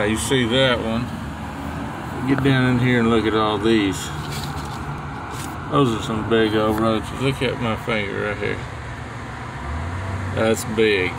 right, you see that one. Get down in here and look at all these. Those are some big old roaches. Look at my finger right here. That's big.